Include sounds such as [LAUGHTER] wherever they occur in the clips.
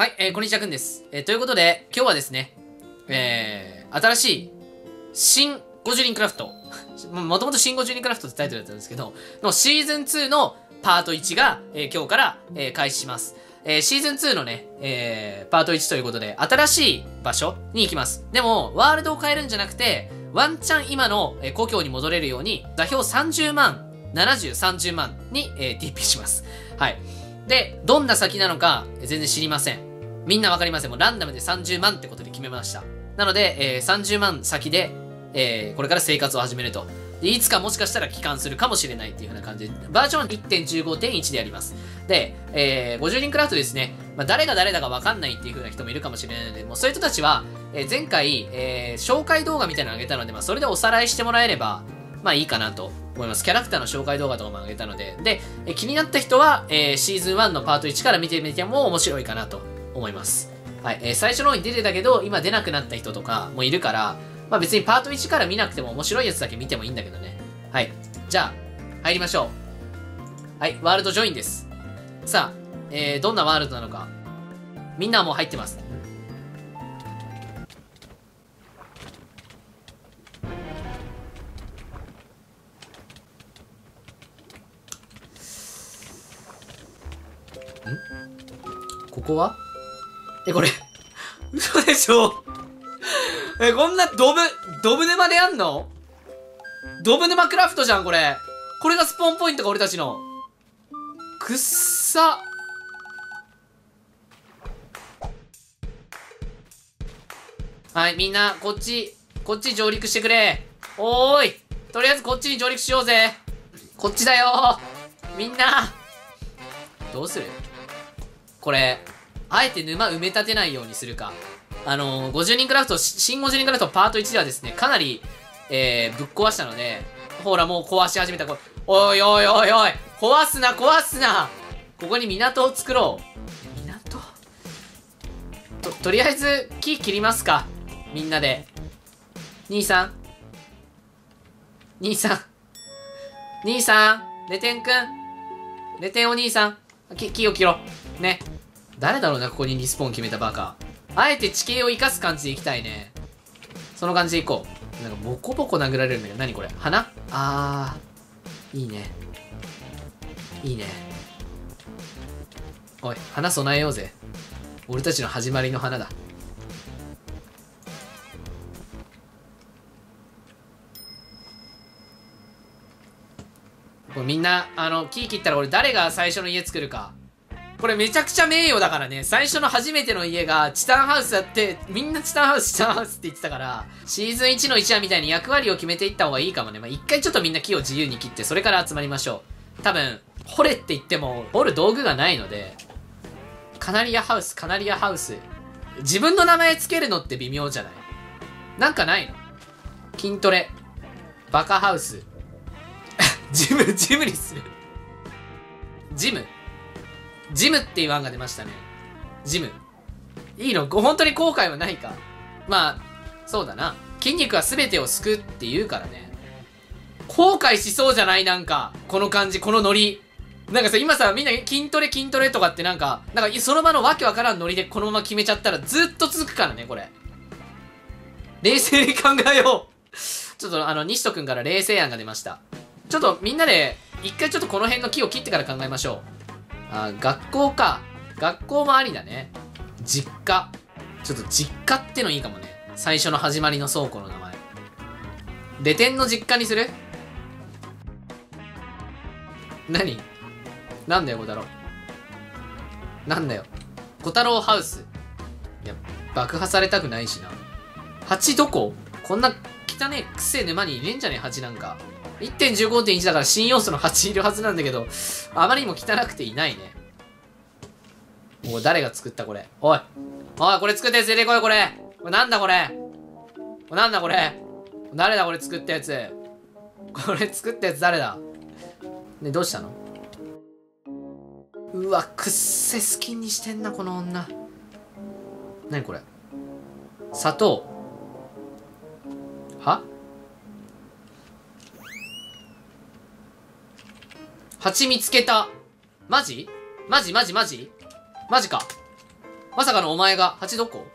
はい、えー、こんにちはくんです。えー、ということで、今日はですね、えー、新しい、新50人クラフト、[LAUGHS] もともと新50人クラフトってタイトルだったんですけど、のシーズン2のパート1が、えー今日から、えー開始します。えーシーズン2のね、えーパート1ということで、新しい場所に行きます。でも、ワールドを変えるんじゃなくて、ワンチャン今の、えー故郷に戻れるように、座標30万、70、30万に、えー TP します。はい。で、どんな先なのか、全然知りません。みんなわかりません。もうランダムで30万ってことで決めました。なので、えー30万先で、えーこれから生活を始めると。いつかもしかしたら帰還するかもしれないっていう風な感じで、バージョン1.15.1でやります。で、えー50人クラフトですね、まあ、誰が誰だかわかんないっていう風な人もいるかもしれないので、もうそういう人たちは、えー前回、えー紹介動画みたいなのあげたので、まあ、それでおさらいしてもらえれば、まあいいかなと思います。キャラクターの紹介動画とかもあげたので、で、えー気になった人は、えーシーズン1のパート1から見てみても面白いかなと思います。はい、えー最初の方に出てたけど、今出なくなった人とかもいるから、まあ別にパート1から見なくても面白いやつだけ見てもいいんだけどね。はい。じゃあ、入りましょう。はい、ワールドジョインです。さあ、えー、どんなワールドなのか。みんなはもう入ってます。ここは？え、これ、嘘でしょえ、こんなドブ、ドブ沼でやんの？ドブ沼クラフトじゃん、これ。これがスポーンポイントか、俺たちの。くっさ。はい、みんな、こっち、こっち上陸してくれ。おーい。とりあえずこっちに上陸しようぜ。こっちだよみんな。どうする？これ、あえて沼埋め立てないようにするか。あのー、50人クラフト、新50人クラフトパート1ではですね、かなり、えー、ぶっ壊したので、ほらもう壊し始めた。おいおいおいおい壊すな壊すなここに港を作ろう。港？と、とりあえず、木切りますか。みんなで。兄さん兄さん兄さんレテンくんレテンお兄さん木、木を切ろう。ね。誰だろうな、ここにリスポーン決めたバカ。あえて地形を生かす感じでいきたいね。その感じでいこう。なんかボコボコ殴られるんだけど、何これ？花あー。いいね。いいね。おい、花備えようぜ。俺たちの始まりの花だ。これみんな、あの、木切ったら俺誰が最初の家作るか。これめちゃくちゃ名誉だからね。最初の初めての家がチタンハウスだって、みんなチタンハウス、チタンハウスって言ってたから、シーズン1の1話みたいに役割を決めていった方がいいかもね。まあ、一回ちょっとみんな木を自由に切って、それから集まりましょう。多分、掘れって言っても、掘る道具がないので、カナリアハウス、カナリアハウス。自分の名前つけるのって微妙じゃない？なんかないの？筋トレ。バカハウス。[LAUGHS] ジム、ジムにする。ジム。ジムっていう案が出ましたね。ジム。いいの？本当に後悔はないか？まあ、そうだな。筋肉は全てを救うって言うからね。後悔しそうじゃないなんか。この感じ、このノリ。なんかさ、今さ、みんな筋トレ筋トレとかってなんか、なんかその場のわけわからんノリでこのまま決めちゃったらずっと続くからね、これ。冷静に考えよう。ちょっとあの、西斗くんから冷静案が出ました。ちょっとみんなで、一回ちょっとこの辺の木を切ってから考えましょう。あ、学校か。学校もありだね。実家。ちょっと実家ってのいいかもね。最初の始まりの倉庫の名前。レテンの実家にする？何？なんだよ、小太郎。なんだよ。小太郎ハウス。いや、爆破されたくないしな。蜂どこ？こんな汚ねえくせえ沼に入れんじゃねえ？蜂なんか。1.15.1だから新要素の8いるはずなんだけど、あまりにも汚くていないね。おい、誰が作ったこれ？おい。おい、これ作ったやつ出てこい、これ。これなんだこれ？これなんだこれ？誰だこれ作ったやつ？これ作ったやつ誰だ？ね、どうしたの？うわ、くっせスキンにしてんな、この女。なにこれ？砂糖？は？蜂見つけた。マジ？マジ？マジ？マジ？マジか。まさかのお前が、8どこ？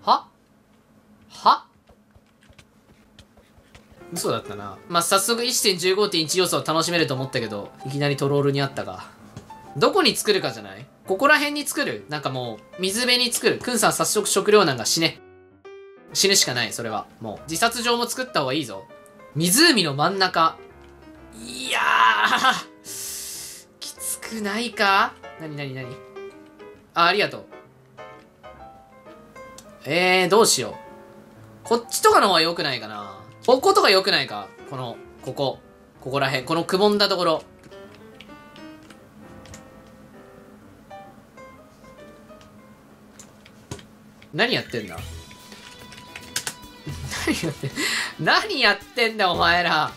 は？は？嘘だったな。まあ、早速1.15.1要素を楽しめると思ったけど、いきなりトロールにあったが。どこに作るかじゃない？ここら辺に作る？なんかもう、水辺に作る？くんさん早速食料難が死ね。死ぬしかない、それは。もう、自殺場も作った方がいいぞ。湖の真ん中。いやー、きつくないか？なになになにあ、ありがとう。えー、どうしよう。こっちとかの方が良くないかな？こことか良くないか？この、ここ。ここら辺。このくぼんだところ。何やってんだ？[LAUGHS] 何やってん何やってんだ？お前ら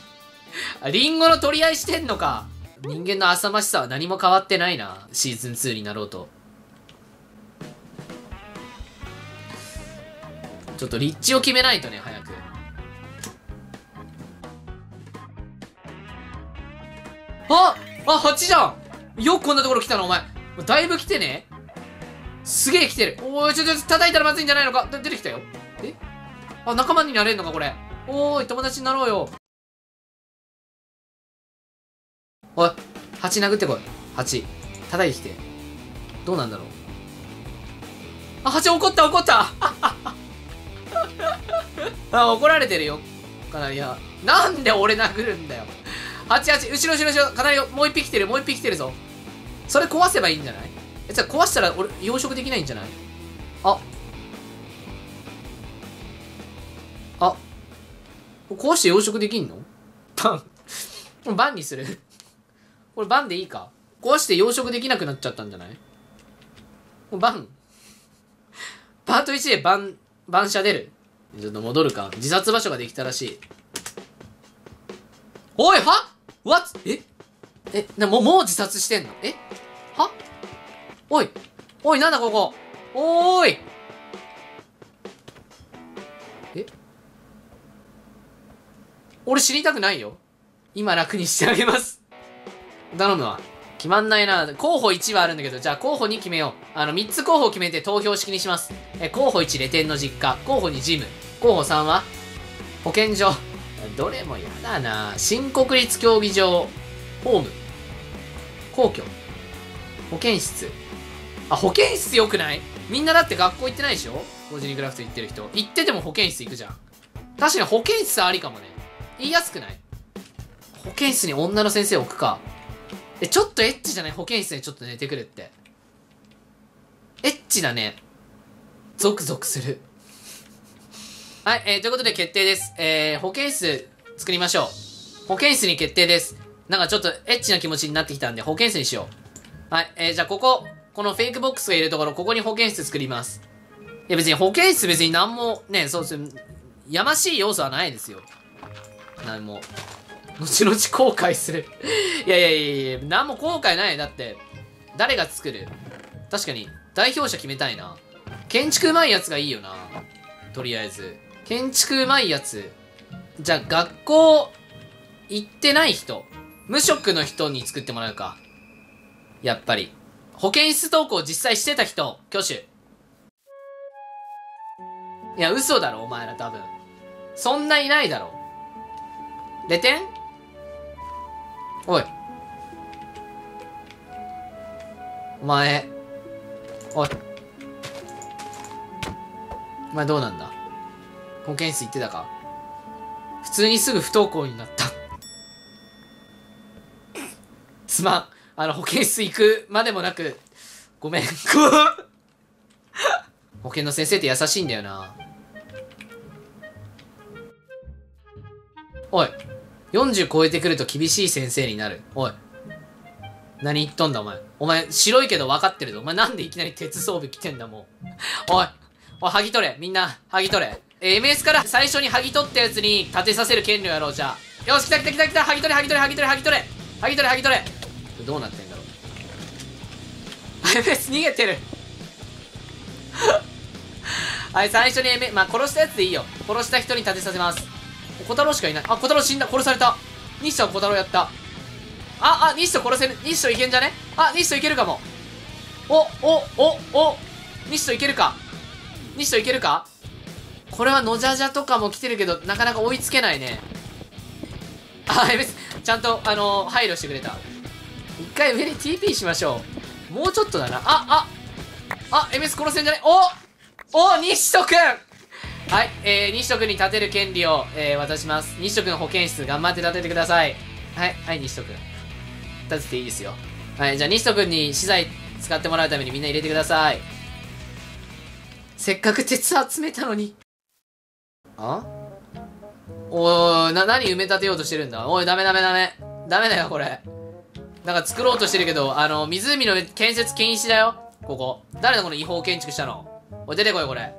リンゴの取り合いしてんのか？人間の浅ましさは何も変わってないなシーズン2になろうとちょっと立地を決めないとね早くああ8じゃんよくこんなところ来たのお前だいぶ来てねすげえ来てる。おい、ちょ、ちょ、叩いたらまずいんじゃないのか。出てきたよ。え？あ、仲間になれんのか、これ。おーい、友達になろうよ。おい、蜂殴ってこい。蜂。叩いてきて。どうなんだろう。あ、蜂怒った怒った [LAUGHS] あ、怒られてるよ。カナリア。なんで俺殴るんだよ。蜂蜂、後ろ後ろ後ろ、カナリア、もう一匹来てる、もう一匹来てるぞ。それ壊せばいいんじゃない？え、じゃ壊したら俺、養殖できないんじゃない？あ。あ。壊して養殖できんの？[LAUGHS] バン。バンにするこれバンでいいか？壊して養殖できなくなっちゃったんじゃない？バン。パート1でバン、バン車出る。ちょっと戻るか。自殺場所ができたらしい。おいは ?What? え？え、な、もう、もう自殺してんの？え？は？おいおいなんだここ？おーい。え？俺知りたくないよ。今楽にしてあげます。頼むわ。決まんないな。候補1はあるんだけどじゃあ候補2決めよう。あの3つ候補決めて投票式にします。え候補1レテンの実家。候補2ジム。候補3は保健所。どれもやだな。新国立競技場。ホーム。皇居保健室。あ、保健室良くない？みんなだって学校行ってないでしょ？ゴジリクラフト行ってる人。行ってても保健室行くじゃん。確かに保健室ありかもね。言いやすくない？保健室に女の先生置くか。え、ちょっとエッチじゃない？保健室でちょっと寝てくるって。エッチだね。ゾクゾクする。はい、えー、ということで決定です。えー、保健室作りましょう。保健室に決定です。なんかちょっとエッチな気持ちになってきたんで、保健室にしよう。はい、えー、じゃあここ、このフェイクボックスがいるところ、ここに保健室作ります。いや別に保健室別に何もね、そうです。やましい要素はないですよ。何も。後々後悔するいやいやいやいや、何も後悔ない。だって、誰が作る？確かに、代表者決めたいな。建築うまいやつがいいよな。とりあえず。建築うまいやつ。じゃあ、学校、行ってない人。無職の人に作ってもらうか。やっぱり。保健室登校実際してた人、挙手。いや、嘘だろ、お前ら多分。そんないないだろ。レテンおい。お前。おい。お前どうなんだ？保健室行ってたか？普通にすぐ不登校になった。すまん。あの、保健室行くまでもなく、ごめん。[LAUGHS] 保健の先生って優しいんだよな。40超えてくると厳しい先生になる。おい。何言っとんだお前。お前、白いけど分かってるぞ。お前なんでいきなり鉄装備着てんだもう。おい。おい、剥ぎ取れ。みんな、剥ぎ取れ。え MS から最初に剥ぎ取ったやつに立てさせる権利をやろう、じゃあ。よし、来た来た来た来た。剥ぎ取れ、剥ぎ取れ、剥ぎ取れ、剥ぎ取れ。剥ぎ取れ、剥ぎ取れ。どうなってんだろうあ MS 逃げてる [LAUGHS] はい最初に MS まあ殺したやつでいいよ殺した人に立てさせます小太郎しかいない。あ小太郎死んだ。殺された。西翔小太郎やった。ああ西翔殺せる。西翔いけんじゃね？あ西翔いけるかも。おおおお。西といけるか？西といけるか？これは野じゃじゃとかも来てるけど、なかなか追いつけないね。あ、エメス、ちゃんと、あのー、配慮してくれた。一回上に TP しましょう。もうちょっとだな。あ、あ、あ、エメス殺せんじゃね？おお西斗くんはい、えー、西斗くんに立てる権利を、えー、渡します。西斗くん保健室頑張って立ててください。はい、はい、西斗くん。立てていいですよ。はい、じゃあ西斗くんに資材使ってもらうためにみんな入れてください。せっかく鉄集めたのに。あ？おい、な、何埋め立てようとしてるんだ？おい、ダメダメダメ。ダメだよ、これ。なんか作ろうとしてるけど、あの、湖の建設禁止だよ。ここ。誰だこの違法建築したの？おい、出てこい、これ。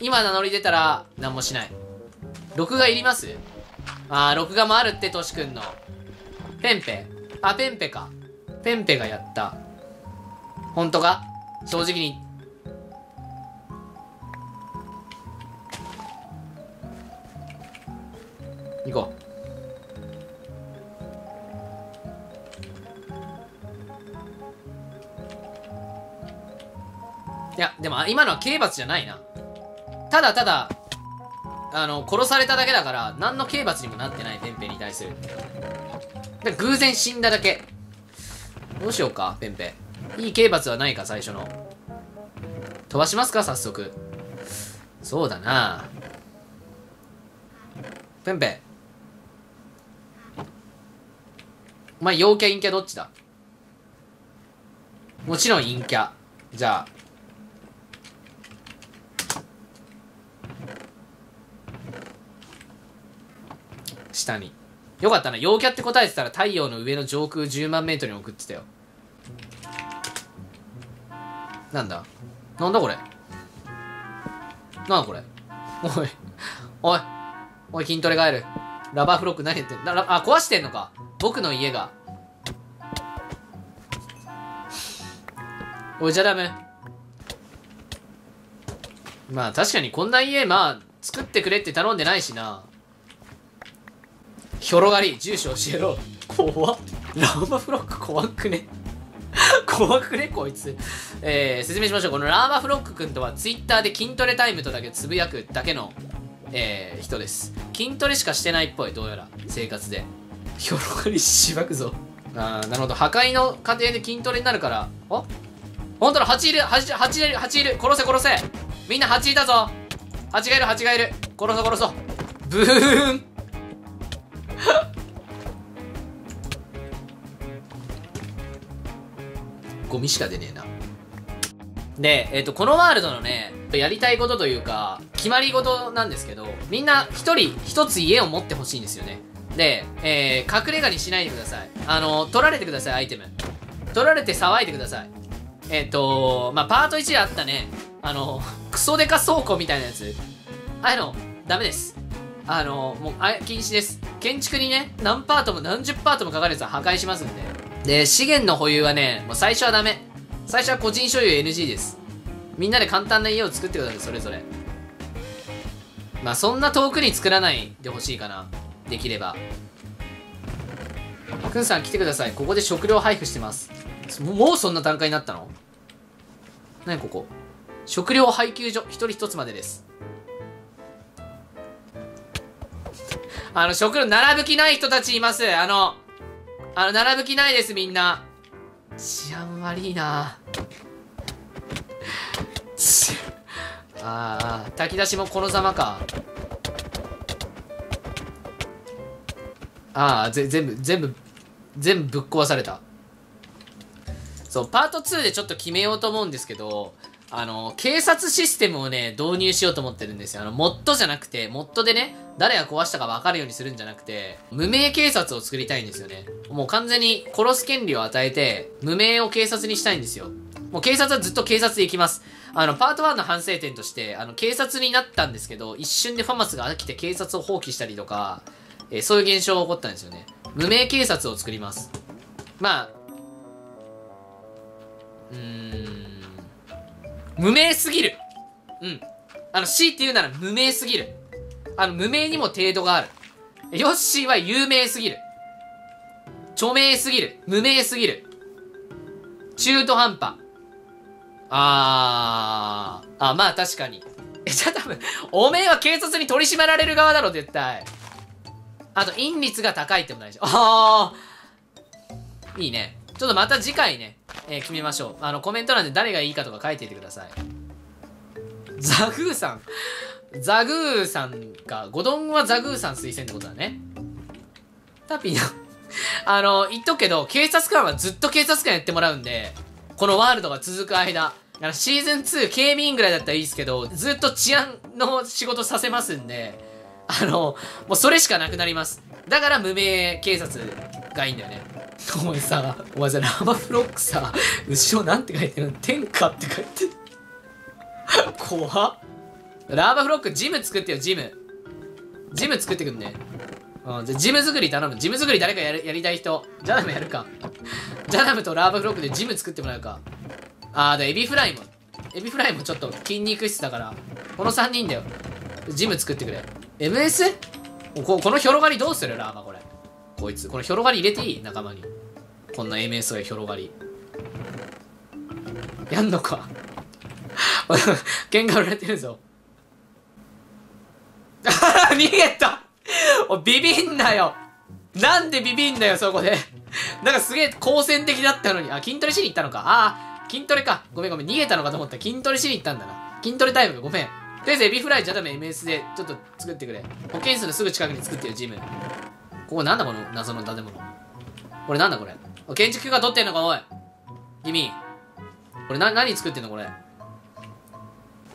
今名乗り出たら、何もしない。録画いります？あー、録画もあるって、トシくんの。ペンペ。あ、ペンペか。ペンペがやった。本当か？正直に行こういやでも今のは刑罰じゃないなただただあの殺されただけだから何の刑罰にもなってないペンペに対する。で偶然死んだだけ。どうしようかペンペ。いい刑罰はないか最初の。飛ばしますか早速。そうだな。ペンペ。お前陽キャ陰キャどっちだ？もちろん陰キャ。じゃあ下に。よかったな。陽キャって答えてたら太陽の上の上空10万メートルに送ってたよ。なんだ？なんだこれ？なんだこれ？おい。おい。おい筋トレガエル。ラバーフロック何やってん？だあ壊してんのか。僕の家が。おいじゃダメ。まあ確かにこんな家まあ作ってくれって頼んでないしな。広がり住所教えろ。怖っ。ラーマフロック怖くね？[LAUGHS] 怖くね？こいつ。えー、説明しましょう。このラーマフロックくんとはツイッターで筋トレタイムとだけつぶやくだけのえー、人です。筋トレしかしてないっぽいどうやら。生活で。広がりしばくぞ。あーなるほど。破壊の過程で筋トレになるから。あ本当だ。蜂いる。蜂蜂いる。蜂いる。殺せ殺せ。みんな蜂いたぞ。蜂がいる蜂がいる。殺そう殺そう。ブーン [LAUGHS] ゴミしか出ねえなで、えっ、と、このワールドのね、やりたいことというか、決まり事なんですけど、みんな一人一つ家を持ってほしいんですよね。で、えー、隠れ家にしないでください。あの、取られてください、アイテム。取られて騒いでください。えっ、ー、とまあ、パート1であったね、あの、クソデカ倉庫みたいなやつ。ああいうの、ダメです。あの、もう、あ、禁止です。建築にね、何パートも何十パートもかかるやつは破壊しますんで。で、資源の保有はね、もう最初はダメ。最初は個人所有 NG です。みんなで簡単な家を作ってください、それぞれ。まあ、そんな遠くに作らないでほしいかな。できれば。くんさん来てください。ここで食料配布してます。もうそんな段階になったの？何ここ？食料配給所、一人一つまでです。あの、食料、並ぶ気ない人たちいます。あの、あの、並ぶ気ないです、みんな。治安悪いな [LAUGHS] ああ、炊き出しもこのざまか。ああ、ぜ、全部、全部、全部ぶっ壊された。そう、パート2でちょっと決めようと思うんですけど、あの、警察システムをね、導入しようと思ってるんですよ。あの、モッドじゃなくて、モッドでね、誰が壊したか分かるようにするんじゃなくて、無名警察を作りたいんですよね。もう完全に殺す権利を与えて、無名を警察にしたいんですよ。もう警察はずっと警察で行きます。あの、パート1の反省点として、あの、警察になったんですけど、一瞬でファマスが飽きて警察を放棄したりとか、えー、そういう現象が起こったんですよね。無名警察を作ります。まあ、うーん、無名すぎる。うん。あの、C って言うなら無名すぎる。あの、無名にも程度がある。ヨッシーは有名すぎる。著名すぎる。無名すぎる。中途半端。あー。あ、まあ確かに。え、じゃあ多分、おめえは警察に取り締まられる側だろ、絶対。あと、陰率が高いってもないでしょ。あー。いいね。ちょっとまた次回ね、えー決めましょう。あの、コメント欄で誰がいいかとか書いていてください。ザグーさん。ザグーさんか。ゴドンはザグーさん推薦ってことだね。タピーの。[LAUGHS] あの、言っとくけど、警察官はずっと警察官やってもらうんで、このワールドが続く間、あのシーズン2警備員ぐらいだったらいいですけど、ずっと治安の仕事させますんで、あの、もうそれしかなくなります。だから無名警察がいいんだよね。お前さ、お前さ、ラマフロックさ、後ろなんて書いてるの？天下って書いてる。怖っ。ラーバフロック、ジム作ってよ、ジム。ジム作ってくんね。うん、じゃジム作り頼む。ジム作り誰かやるやりたい人。ジャダムやるか。ジャダムとラーバフロックでジム作ってもらうか。あー、で、エビフライも。エビフライもちょっと筋肉質だから。この3人だよ。ジム作ってくれ。MS? ここの広がりどうするラーバこれ。こいつ。この広がり入れていい？仲間に。こんな MS や広がり。やんのか。[LAUGHS] 喧嘩売られてるぞ。[LAUGHS] 逃げたおビビんなよなんでビビんだよ、そこで。なんかすげえ好戦的だったのに。あ、筋トレしに行ったのか。ああ、筋トレか。ごめんごめん。逃げたのかと思った。筋トレしに行ったんだな。筋トレタイムごめん。とりあえずエビフライじゃダメ MS でちょっと作ってくれ。保健室のすぐ近くに作ってよ、ジム。ここなんだこの謎の建物。これなんだこれ。建築家が撮ってんのか、おい。君。これな、何作ってんのこれ。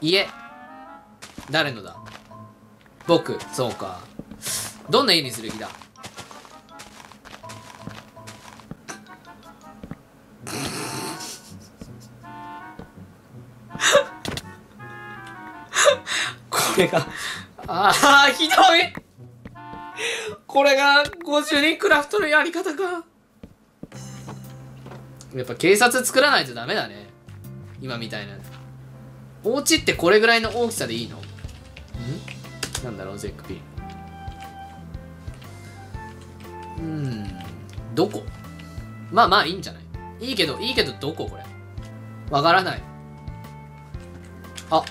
家。誰のだ？僕。そうか。どんな家にする気だ？[LAUGHS] これが、ああ、ひどいこれが50人クラフトのやり方か。やっぱ警察作らないとダメだね。今みたいな。お家ってこれぐらいの大きさでいいの？ん？なんだろう、ゼックピン。うん。どこ？まあまあいいんじゃない？いいけど、いいけどどこ？これ。わからない。あ。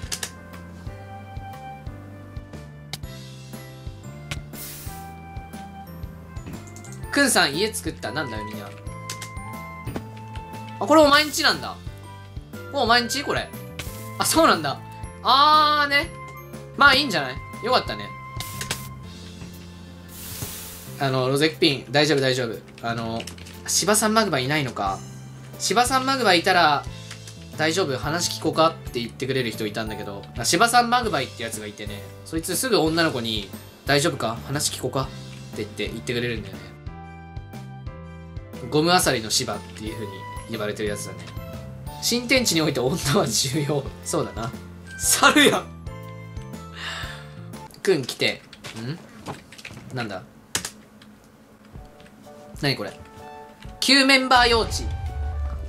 くんさん家作った？なんだよみんな。あ、これお前んちなんだ。これお前んちこれ。あ、そうなんだ。あーね。まあいいんじゃない？よかったね。あの、ロゼクピン、大丈夫大丈夫。あの、芝さんマグマいないのか？芝さんマグマいたら、大丈夫？話聞こうか？って言ってくれる人いたんだけど、芝さんマグバイってやつがいてね、そいつすぐ女の子に、大丈夫か？話聞こうか？って言って言ってくれるんだよね。ゴムアサリの芝っていう風に呼ばれてるやつだね。新天地において女は重要。そうだな。猿やんくん来て。ん？なんだ？何これ？旧メンバー幼稚。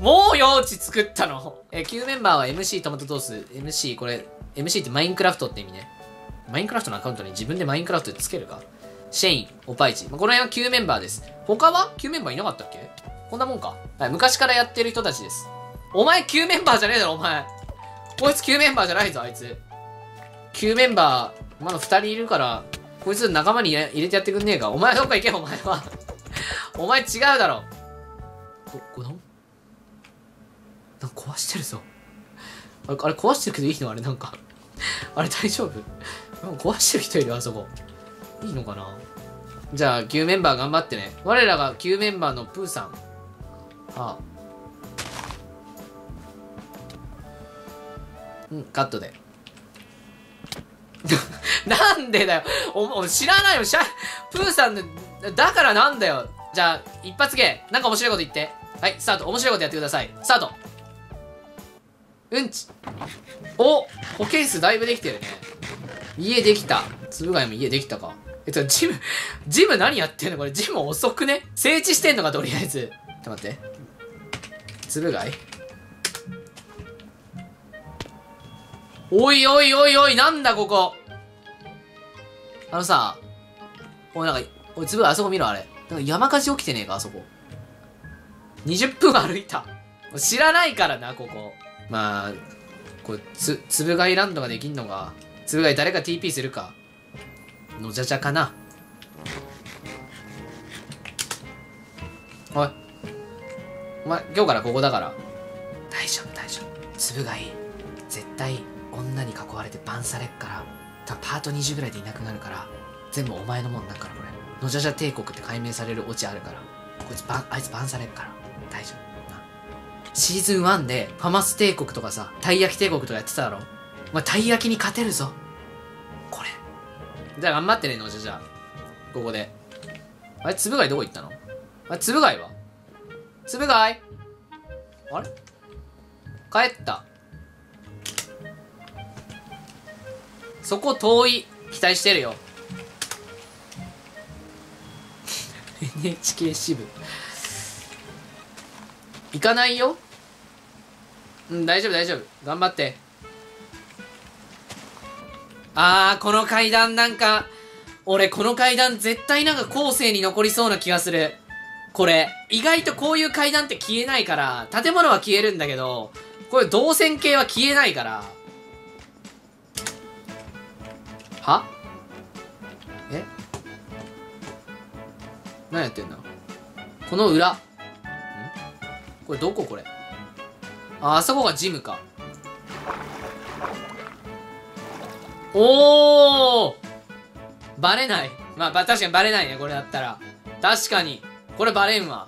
もう幼稚作ったの？え、旧メンバーは MC トマトトース。MC これ、MC ってマインクラフトって意味ね。マインクラフトのアカウントに自分でマインクラフトつけるか？シェイン、オパイチ。まあ、この辺は旧メンバーです。他は？旧メンバーいなかったっけ？こんなもんか。はい、昔からやってる人たちです。お前旧メンバーじゃねえだろ、お前。こいつ旧メンバーじゃないぞ、あいつ。旧メンバー、まだ二人いるから、こいつ仲間に入れてやってくんねえか。お前どっか行け、お前は。[LAUGHS] お前違うだろ。こ、こなんなんか壊してるぞ。あれ、あれ壊してるけどいいの？あれなんか。あれ大丈夫？なんか壊してる人いる？あそこ。いいのかな？じゃあ、旧メンバー頑張ってね。我らが旧メンバーのプーさん。ああ。うん、カットで。[LAUGHS] なんでだよおお知らないよしゃプーさんで、だからなんだよじゃあ、一発芸。なんか面白いこと言って。はい、スタート。面白いことやってください。スタート。うんち。お保健室だいぶできてるね。家できた。つぶ貝も家できたか。えっと、ジム、ジム何やってんの？これ、ジム遅くね？整地してんのか、とりあえず。ちょっと待って。つぶ貝？おいおいおいおい、なんだここ。あのさ、おいなんか、おい、つぶあそこ見ろ、あれ。なんか山火事起きてねえか、あそこ。20分歩いた。知らないからな、ここ。まあこれつつぶ貝ランドができんのかつぶ貝誰か TP するかのじゃじゃかなおいお前今日からここだから大丈夫大丈夫つぶ貝絶対いい女に囲われてバンされっから多分パート20ぐらいでいなくなるから全部お前のもんだからこれ。のじゃじゃ帝国って解明されるオチあるから。こいつバンあいつバンされっから大丈夫。なシーズン1でファマス帝国とかさたい焼き帝国とかやってただろ？お前たい焼きに勝てるぞ。これ。じゃあ頑張ってねのじゃじゃ。ここで。あれつぶ貝どこ行ったの？あれつぶ貝は？つぶ貝？あれ？帰った。そこ遠い。期待してるよ。[LAUGHS] NHK 支部。行かないよ。うん大丈夫大丈夫。頑張って。あーこの階段なんか俺この階段絶対なんか後世に残りそうな気がする。これ意外とこういう階段って消えないから建物は消えるんだけどこれ動線系は消えないから。は？え？何やってんの？この裏。ん？これどここれ？ああそこがジムか。おおバレない。まあ確かにバレないねこれだったら。確かに。これバレんわ。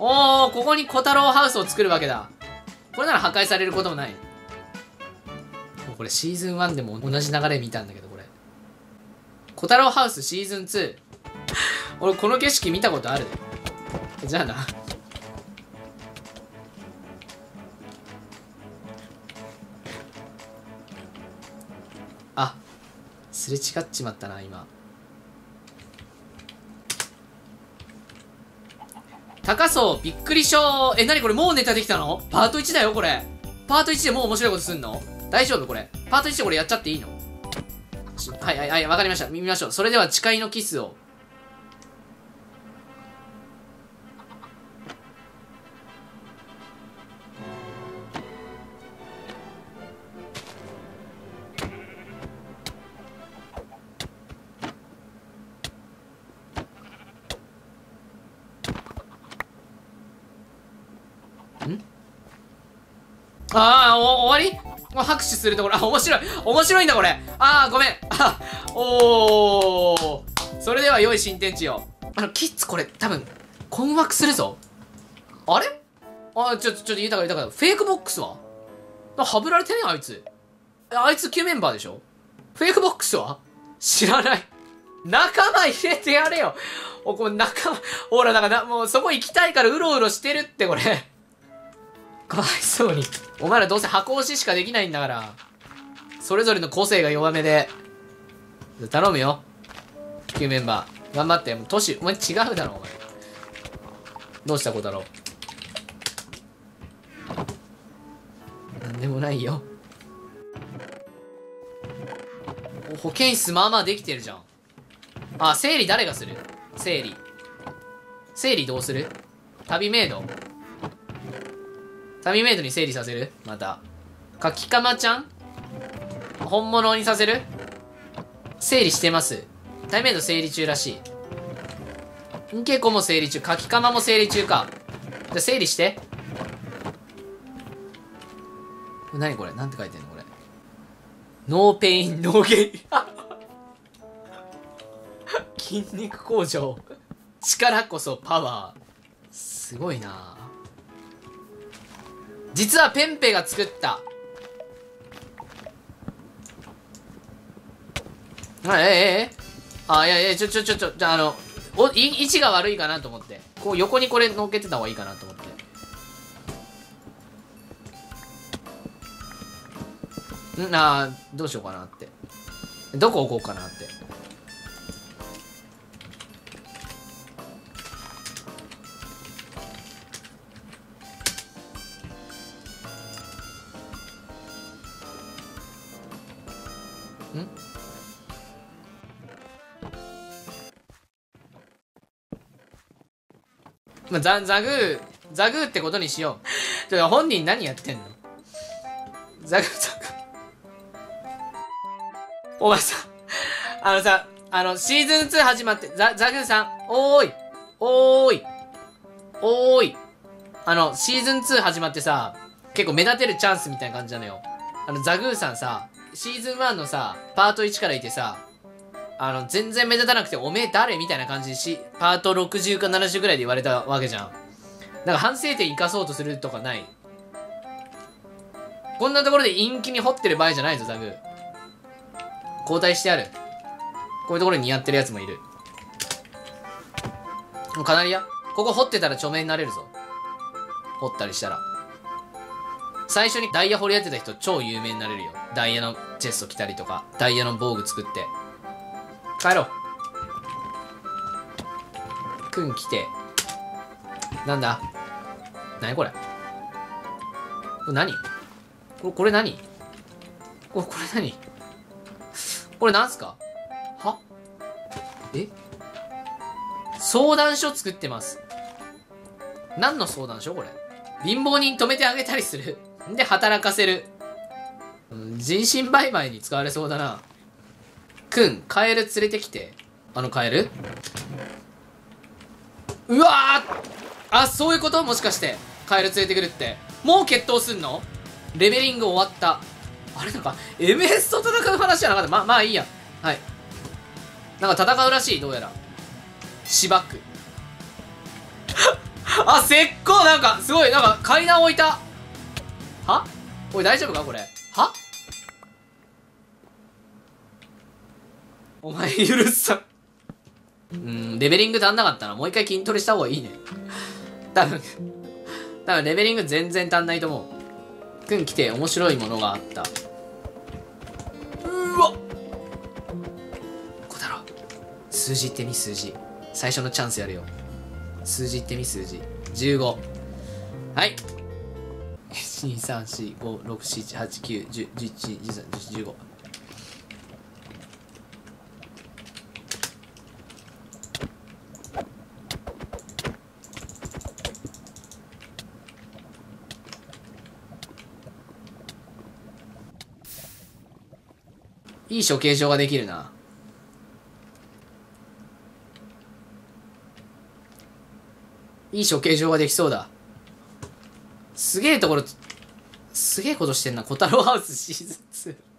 おおここに小太郎ハウスを作るわけだ。これなら破壊されることもない。これシーズン1でも同じ流れ見たんだけどこれ。小太郎ハウスシーズン2 [LAUGHS] 俺この景色見たことある。じゃあな。あすれ違っちまったな今。高そうびっくりしょー。え、なにこれもうネタできたの？パート1だよこれ。パート1でもう面白いことすんの？大丈夫これ。パート1でこれやっちゃっていいの？はいはいはいわかりました。見ましょう。それでは誓いのキスを。拍手するところ。[LAUGHS] あ、面白い。面白いんだ、これ。ああ、ごめん。[LAUGHS] あ、おー。それでは良い新天地を。あの、キッズこれ、多分、困惑するぞ。あれ？あ、ちょ、ちょ、ちょっと豊か豊か。フェイクボックスは？はぶられてねあいつ。あいつ旧メンバーでしょ？フェイクボックスは？知らない。仲間入れてやれよ。お、これ仲間、ほら、なんかな、もうそこ行きたいからうろうろしてるって、これ。かわいそうに。お前らどうせ箱押ししかできないんだから。それぞれの個性が弱めで。頼むよ。旧メンバー。頑張って。もう年、お前違うだろ、お前。どうした、小太郎。なんでもないよ。保健室まあまあできてるじゃん。あ、整理誰がする？整理。整理どうする？旅メイド旅メイドに整理させる？また。かきかまちゃん？本物にさせる？整理してます。旅メイド整理中らしい。んけこも整理中。かきかまも整理中か。じゃ整理して。これ何これ？なんて書いてんの？これ。 No pain, no gain。[LAUGHS] 筋肉工場。力こそパワー。すごいなぁ実はペンペが作った。あ、ええええあ、いやいや、ちょ、ちょ、ちょ、ちょ、じゃあ、あの、お、い位置が悪いかなと思って。こう、横にこれ乗っけてた方がいいかなと思って。ん？あどうしようかなって。どこ置こうかなって。まあ、ザザグー、ザグーってことにしよう。本人何やってんの？ザグーさんお前さ、あのさ、あの、シーズン2始まって、ザ、ザグーさん、おーい、おーい、おーい。あの、シーズン2始まってさ、結構目立てるチャンスみたいな感じなのよ。あの、ザグーさんさ、シーズン1のさ、パート1からいてさ、あの、全然目立たなくて、おめえ誰みたいな感じでし、パート60か70ぐらいで言われたわけじゃん。だか反省点生かそうとするとかない？こんなところで陰気に掘ってる場合じゃないぞ、ザグ。交代してある。こういうところに似合ってるやつもいる。もうカナリアここ掘ってたら著名になれるぞ。掘ったりしたら。最初にダイヤ掘り当てた人超有名になれるよ。ダイヤのチェスト着たりとか、ダイヤの防具作って。帰ろう。くん来て。なんだ？何これ？これ何？これ、これ何？これ、これ何？これなんすか？は？え？相談書作ってます。何の相談書これ？貧乏人止めてあげたりする？[LAUGHS] で、働かせる。人身売買に使われそうだな。くん、カエル連れてきて。あのカエル？うわーあ、そういうこと？もしかして。カエル連れてくるって。もう決闘すんの？レベリング終わった。あれなんか、MS と戦う話じゃなかった？ま、まあいいや。はい。なんか戦うらしい、どうやら。しばく。[LAUGHS] あ、石膏なんか、すごい、なんか階段置いた。は？おい、大丈夫か？これ。は？お前許さうん、レベリング足んなかったな。もう一回筋トレした方がいいね。多分、多分レベリング全然足んないと思う。くん来て面白いものがあった。うわ小太郎数字言ってみ数字。最初のチャンスやるよ。数字言ってみ数字。15はい。[LAUGHS] 123456789101112131415いい処刑場ができるな。いい処刑場ができそうだ。すげえところ、すげえことしてんな。小太郎ハウスシーズン2